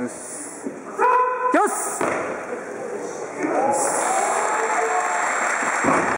よし。